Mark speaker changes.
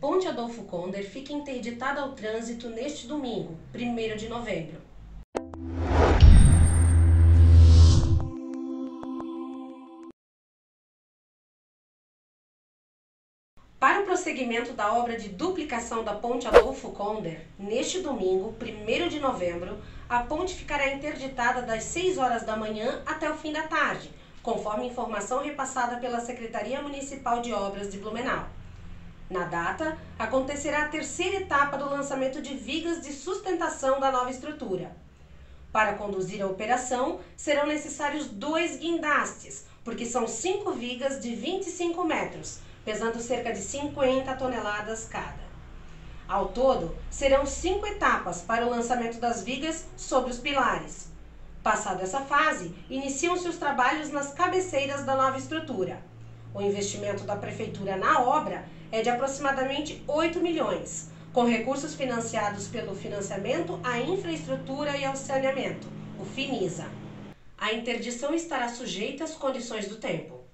Speaker 1: Ponte Adolfo Conder fica interditada ao trânsito neste domingo, 1 de novembro. Para o prosseguimento da obra de duplicação da ponte Adolfo Conder, neste domingo, 1 de novembro, a ponte ficará interditada das 6 horas da manhã até o fim da tarde, conforme informação repassada pela Secretaria Municipal de Obras de Blumenau. Na data, acontecerá a terceira etapa do lançamento de vigas de sustentação da nova estrutura. Para conduzir a operação, serão necessários dois guindastes, porque são cinco vigas de 25 metros pesando cerca de 50 toneladas cada. Ao todo, serão cinco etapas para o lançamento das vigas sobre os pilares. Passada essa fase, iniciam-se os trabalhos nas cabeceiras da nova estrutura. O investimento da Prefeitura na obra é de aproximadamente 8 milhões, com recursos financiados pelo Financiamento à Infraestrutura e ao Saneamento, o FINISA. A interdição estará sujeita às condições do tempo.